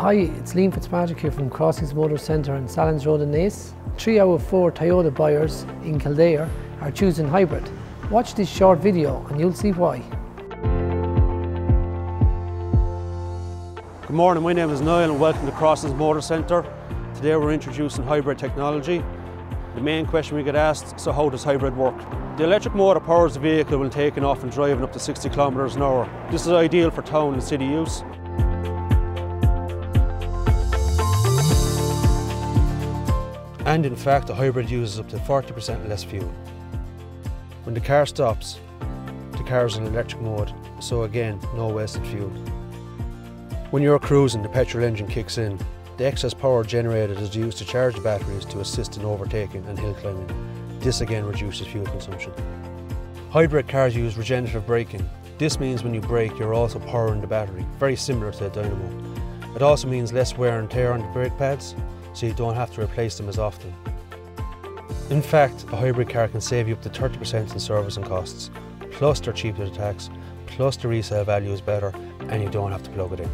Hi, it's Liam Fitzpatrick here from Crossings Motor Centre on Sallins Road in Naas. Three out of four Toyota buyers in Kildare are choosing hybrid. Watch this short video and you'll see why. Good morning, my name is Niall and welcome to Crossings Motor Centre. Today we're introducing hybrid technology. The main question we get asked, is so how does hybrid work? The electric motor powers the vehicle when taking off and driving up to 60 kilometres an hour. This is ideal for town and city use. And in fact, a hybrid uses up to 40% less fuel. When the car stops, the car is in electric mode, so again, no wasted fuel. When you're cruising, the petrol engine kicks in. The excess power generated is used to charge the batteries to assist in overtaking and hill climbing. This again reduces fuel consumption. Hybrid cars use regenerative braking. This means when you brake, you're also powering the battery, very similar to a dynamo. It also means less wear and tear on the brake pads, so you don't have to replace them as often. In fact, a hybrid car can save you up to 30% in servicing costs, plus they're cheaper to tax, plus the resale value is better, and you don't have to plug it in.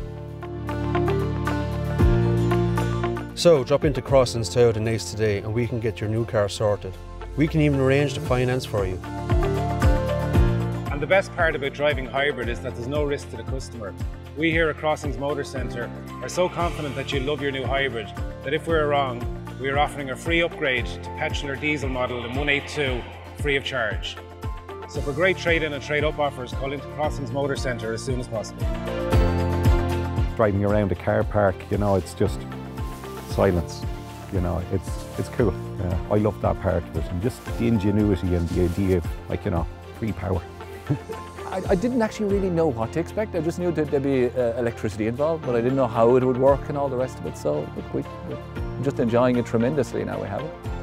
So drop into Crossings Toyota Naas today and we can get your new car sorted. We can even arrange the finance for you. And the best part about driving hybrid is that there's no risk to the customer. We here at Crossings Motor Centre are so confident that you love your new hybrid that if we're wrong, we are offering a free upgrade to petrol or diesel model in 182 free of charge. So for great trade-in and trade-up offers, call into Crossings Motor Centre as soon as possible. Driving around a car park, you know, it's just silence. You know, it's it's cool. Yeah, I love that part of it, and just the ingenuity and the idea of like you know free power. I, I, didn't actually really know what to expect. I just knew that there'd be uh, electricity involved, but I didn't know how it would work and all the rest of it. So we, we're just enjoying it tremendously now we have it.